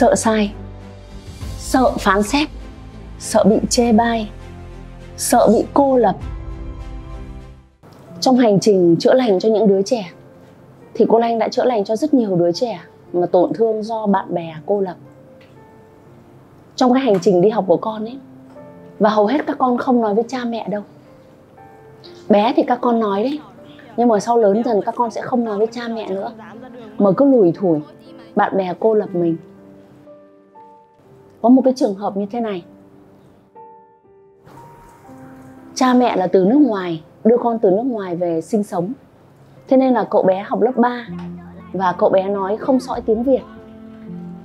sợ sai, sợ phán xét, sợ bị chê bai, sợ bị cô lập. Trong hành trình chữa lành cho những đứa trẻ thì cô Lanh đã chữa lành cho rất nhiều đứa trẻ mà tổn thương do bạn bè cô lập. Trong cái hành trình đi học của con ấy, và hầu hết các con không nói với cha mẹ đâu. Bé thì các con nói đấy, nhưng mà sau lớn dần các con sẽ không nói với cha mẹ nữa. Mà cứ lủi thủi bạn bè cô lập mình có một cái trường hợp như thế này. Cha mẹ là từ nước ngoài, đưa con từ nước ngoài về sinh sống. Thế nên là cậu bé học lớp 3 và cậu bé nói không sõi tiếng việt.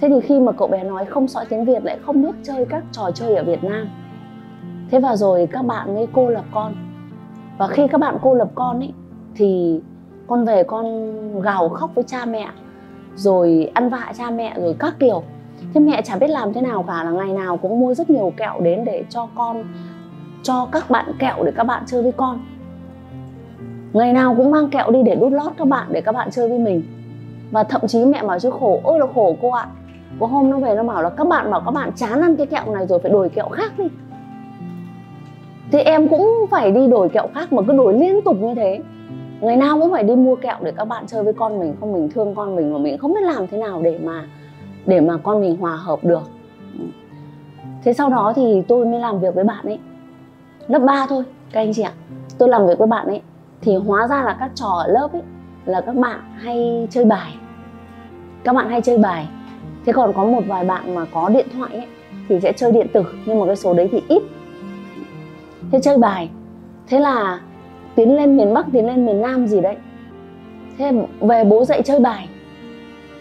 Thế thì khi mà cậu bé nói không sõi tiếng việt lại không biết chơi các trò chơi ở việt nam. Thế và rồi các bạn ấy cô lập con. Và khi các bạn cô lập con ấy, thì con về con gào khóc với cha mẹ, rồi ăn vạ cha mẹ, rồi các kiểu thế mẹ chả biết làm thế nào cả là ngày nào cũng mua rất nhiều kẹo đến để cho con, cho các bạn kẹo để các bạn chơi với con. Ngày nào cũng mang kẹo đi để đút lót các bạn để các bạn chơi với mình. Và thậm chí mẹ bảo chứ khổ ơi là khổ cô ạ. Có hôm nó về nó bảo là các bạn bảo các bạn chán ăn cái kẹo này rồi phải đổi kẹo khác đi. Thì em cũng phải đi đổi kẹo khác mà cứ đổi liên tục như thế. Ngày nào cũng phải đi mua kẹo để các bạn chơi với con mình, không mình thương con mình mà mình không biết làm thế nào để mà để mà con mình hòa hợp được. Thế sau đó thì tôi mới làm việc với bạn ấy. Lớp 3 thôi, các anh chị ạ. Tôi làm việc với bạn ấy thì hóa ra là các trò ở lớp ấy là các bạn hay chơi bài. Các bạn hay chơi bài. Thế còn có một vài bạn mà có điện thoại ấy thì sẽ chơi điện tử, nhưng mà cái số đấy thì ít. Thế chơi bài. Thế là tiến lên miền bắc, tiến lên miền nam gì đấy. Thế về bố dạy chơi bài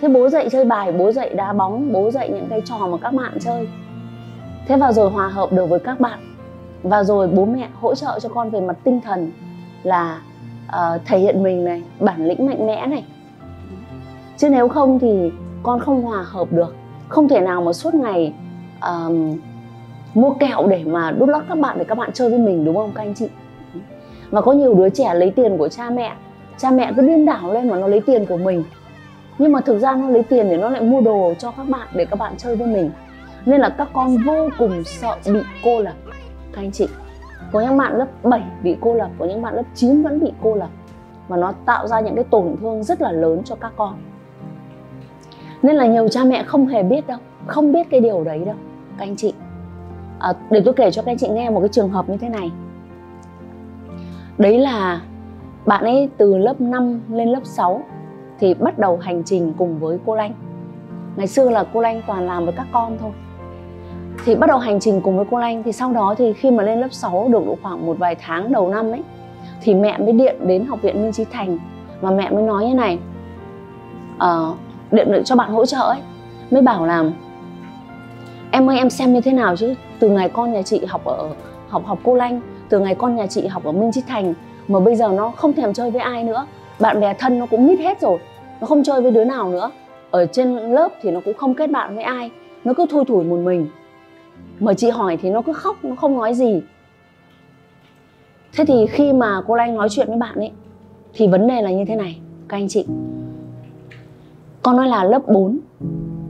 thế bố dạy chơi bài bố dạy đá bóng bố dạy những cái trò mà các bạn chơi. Thế và rồi hòa hợp được với các bạn. Và rồi bố mẹ hỗ trợ cho con về mặt tinh thần là uh, thể hiện mình này bản lĩnh mạnh mẽ này. Chứ nếu không thì con không hòa hợp được. Không thể nào mà suốt ngày uh, mua kẹo để mà đút lót các bạn để các bạn chơi với mình đúng không các anh chị? Và có nhiều đứa trẻ lấy tiền của cha mẹ. Cha mẹ cứ điên đảo lên mà nó lấy tiền của mình nhưng mà thực ra nó lấy tiền để nó lại mua đồ cho các bạn để các bạn chơi với mình. Nên là các con vô cùng sợ bị cô lập. Các anh chị có những bạn lớp 7 bị cô lập có những bạn lớp 9 vẫn bị cô lập. Và nó tạo ra những cái tổn thương rất là lớn cho các con. Nên là nhiều cha mẹ không hề biết đâu không biết cái điều đấy đâu. Các anh chị à, để tôi kể cho các anh chị nghe một cái trường hợp như thế này. Đấy là bạn ấy từ lớp 5 lên lớp 6 thì bắt đầu hành trình cùng với cô Lanh. Ngày xưa là cô Lanh toàn làm với các con thôi. Thì bắt đầu hành trình cùng với cô Lanh thì sau đó thì khi mà lên lớp 6 được độ khoảng một vài tháng đầu năm ấy thì mẹ mới điện đến học viện Minh Trí Thành. Và mẹ mới nói như này uh, điện được cho bạn hỗ trợ ấy. Mới bảo là em ơi em xem như thế nào chứ? Từ ngày con nhà chị học ở học học cô Lanh từ ngày con nhà chị học ở Minh Trí Thành mà bây giờ nó không thèm chơi với ai nữa bạn bè thân nó cũng mít hết rồi, nó không chơi với đứa nào nữa. Ở trên lớp thì nó cũng không kết bạn với ai, nó cứ thui thủi một mình. Mà chị hỏi thì nó cứ khóc, nó không nói gì. Thế thì khi mà cô Lanh nói chuyện với bạn ấy, thì vấn đề là như thế này, các anh chị. Con nói là lớp 4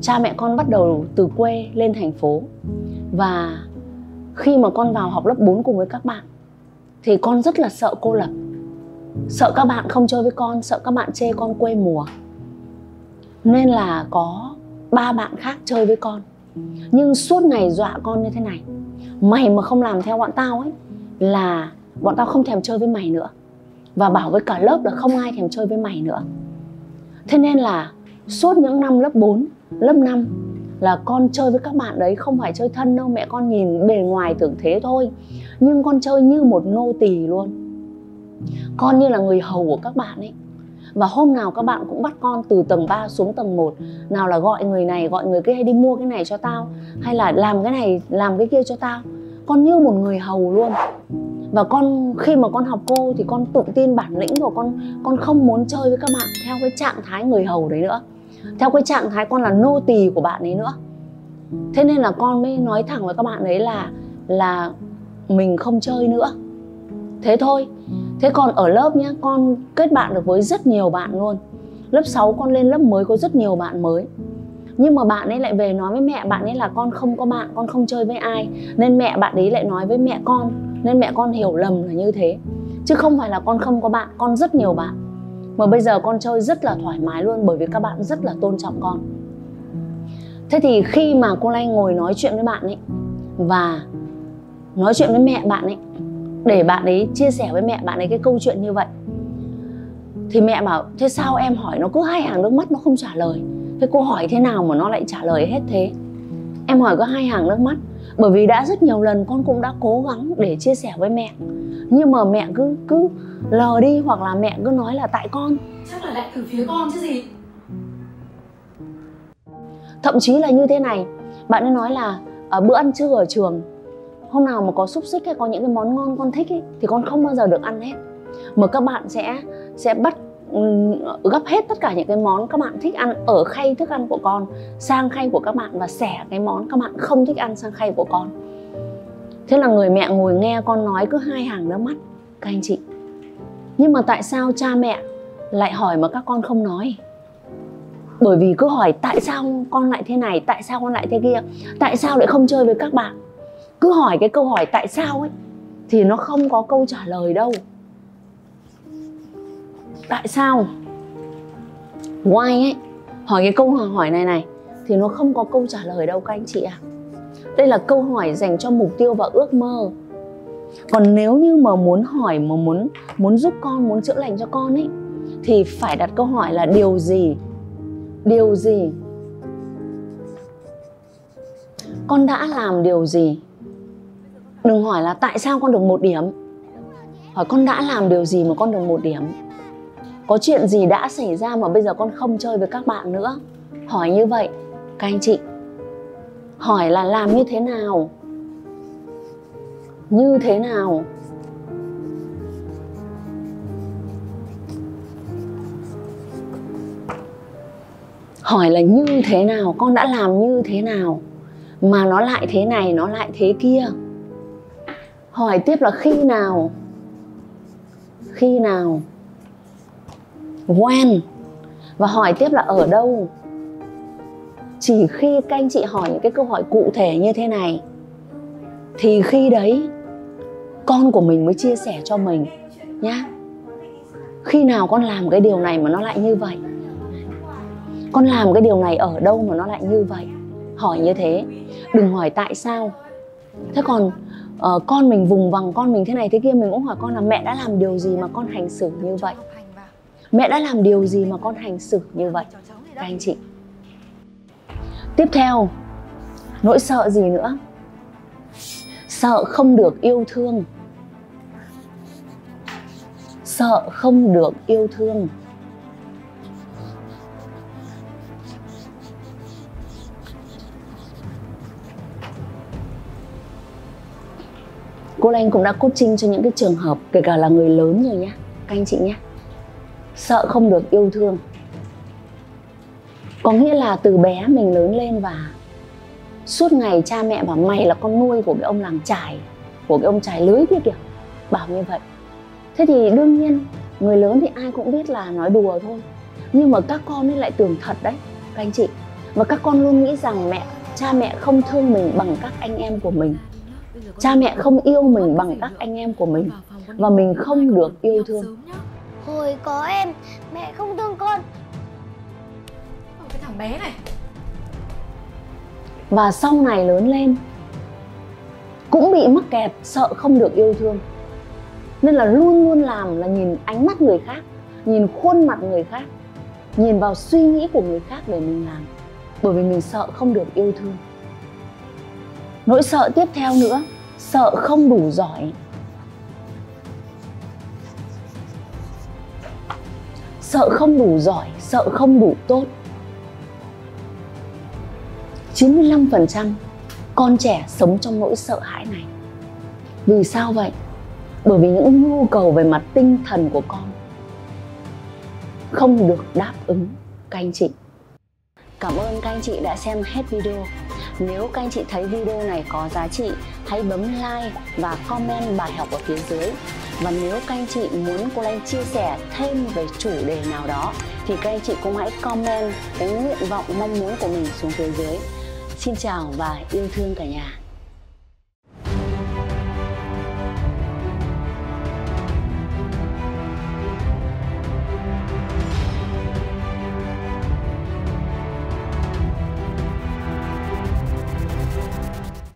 cha mẹ con bắt đầu từ quê lên thành phố. Và khi mà con vào học lớp 4 cùng với các bạn, thì con rất là sợ cô lập sợ các bạn không chơi với con sợ các bạn chê con quê mùa. Nên là có ba bạn khác chơi với con. Nhưng suốt ngày dọa con như thế này. Mày mà không làm theo bọn tao ấy là bọn tao không thèm chơi với mày nữa. Và bảo với cả lớp là không ai thèm chơi với mày nữa. Thế nên là suốt những năm lớp 4, lớp 5 là con chơi với các bạn đấy không phải chơi thân đâu mẹ con nhìn bề ngoài tưởng thế thôi. Nhưng con chơi như một nô tỳ luôn con như là người hầu của các bạn ấy. Và hôm nào các bạn cũng bắt con từ tầng 3 xuống tầng 1 nào là gọi người này, gọi người kia hay đi mua cái này cho tao. Hay là, làm cái này, làm cái kia cho tao. Con như một người hầu luôn. Và con, khi mà con học cô thì con tự tin bản lĩnh của con con không muốn chơi với các bạn theo cái trạng thái người hầu đấy nữa. Theo cái trạng thái con là nô tỳ của bạn ấy nữa. Thế nên là con mới nói thẳng với các bạn ấy là là mình không chơi nữa. Thế thôi thế còn ở lớp nhá, con kết bạn được với rất nhiều bạn luôn. Lớp 6 con lên lớp mới có rất nhiều bạn mới. Nhưng mà bạn ấy lại về nói với mẹ, bạn ấy là con không có bạn, con không chơi với ai. Nên mẹ bạn ấy lại nói với mẹ con. Nên mẹ con hiểu lầm là như thế. Chứ không phải là con không có bạn, con rất nhiều bạn. Mà bây giờ con chơi rất là thoải mái luôn, bởi vì các bạn rất là tôn trọng con. Thế thì khi mà cô lanh ngồi nói chuyện với bạn ấy, và nói chuyện với mẹ bạn ấy để bạn ấy chia sẻ với mẹ bạn ấy cái câu chuyện như vậy. Thì mẹ bảo thế sao em hỏi nó cứ hai hàng nước mắt nó không trả lời? Thế cô hỏi thế nào mà nó lại trả lời hết thế? Em hỏi có hai hàng nước mắt bởi vì đã rất nhiều lần con cũng đã cố gắng để chia sẻ với mẹ. Nhưng mà mẹ cứ cứ lờ đi hoặc là mẹ cứ nói là tại con. Chắc là lại từ phía con chứ gì? Thậm chí là như thế này bạn ấy nói là ở bữa ăn trưa ở trường hôm nào mà có xúc xích hay có những cái món ngon con thích ấy, thì con không bao giờ được ăn hết. Mà các bạn sẽ sẽ bắt ừ, gấp hết tất cả những cái món các bạn thích ăn ở khay thức ăn của con sang khay của các bạn và xẻ cái món các bạn không thích ăn sang khay của con. Thế là người mẹ ngồi nghe con nói cứ hai hàng nước mắt các anh chị. Nhưng mà tại sao cha mẹ lại hỏi mà các con không nói? Bởi vì cứ hỏi tại sao con lại thế này tại sao con lại thế kia tại sao lại không chơi với các bạn? Cứ hỏi cái câu hỏi tại sao ấy, thì nó không có câu trả lời đâu. Tại sao? Why ấy? Hỏi cái câu hỏi này này, thì nó không có câu trả lời đâu các anh chị ạ. À. đây là câu hỏi dành cho mục tiêu và ước mơ. Còn nếu như mà muốn hỏi, mà muốn muốn giúp con, muốn chữa lành cho con ấy, thì phải đặt câu hỏi là điều gì? Điều gì? Con đã làm điều gì? Đừng hỏi là tại sao con được một điểm. Hỏi con đã làm điều gì mà con được một điểm. Có chuyện gì đã xảy ra mà bây giờ con không chơi với các bạn nữa? Hỏi như vậy, các anh chị. Hỏi là làm như thế nào? Như thế nào? Hỏi là như thế nào? Con đã làm như thế nào? Mà nó lại thế này, nó lại thế kia hỏi tiếp là khi nào? Khi nào? When? Và hỏi tiếp là ở đâu? Chỉ khi các anh chị hỏi những cái câu hỏi cụ thể như thế này, thì khi đấy, con của mình mới chia sẻ cho mình nhá. Khi nào con làm cái điều này mà nó lại như vậy? Con làm cái điều này ở đâu mà nó lại như vậy? Hỏi như thế. Đừng hỏi tại sao. Thế còn uh, con mình vùng vằng con mình thế này thế kia mình cũng hỏi con là mẹ đã làm điều gì mà con hành xử như vậy? Mẹ đã làm điều gì mà con hành xử như vậy? Các anh chị. Tiếp theo nỗi sợ gì nữa? Sợ không được yêu thương. Sợ không được yêu thương. Cô Lan cũng đã coaching cho những cái trường hợp, kể cả là người lớn rồi nhé các anh chị nhé sợ không được yêu thương. Có nghĩa là từ bé mình lớn lên và suốt ngày cha mẹ bảo mày là con nuôi của cái ông làng trải của cái ông trải lưới kia kìa. Bảo như vậy. Thế thì đương nhiên, người lớn thì ai cũng biết là nói đùa thôi. Nhưng mà các con ấy lại tưởng thật đấy, các anh chị. Và các con luôn nghĩ rằng mẹ, cha mẹ không thương mình bằng các anh em của mình cha mẹ không? yêu mình bằng các anh em của mình và mình không được yêu thương. Hồi có em, mẹ không thương con. Cái thằng bé này. Và sau này lớn lên Cũng bị mắc kẹt, sợ không được yêu thương. Nên là luôn luôn làm là nhìn ánh mắt người khác Nhìn khuôn mặt người khác Nhìn vào suy nghĩ của người khác để mình làm. Bởi vì mình sợ không được yêu thương Nỗi sợ tiếp theo nữa Sợ không đủ giỏi sợ không đủ giỏi, sợ không đủ tốt. 95% con trẻ sống trong nỗi sợ hãi này. Vì sao vậy? Bởi vì những nhu cầu về mặt tinh thần của con không được đáp ứng các anh chị. Cảm ơn các anh chị đã xem hết video. Nếu các anh chị thấy video này có giá trị, hãy bấm like và comment bài học ở phía dưới. Và nếu các anh chị muốn cô Lan chia sẻ thêm về chủ đề nào đó thì các anh chị cũng hãy comment cái nguyện vọng mong muốn của mình xuống phía dưới. Xin chào và yêu thương cả nhà.